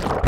you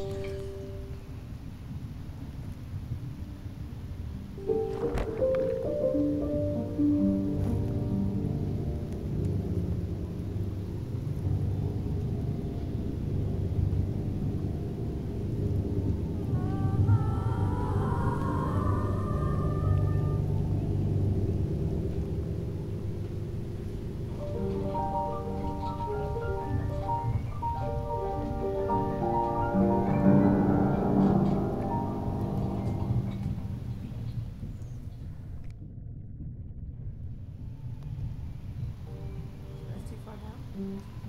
Down.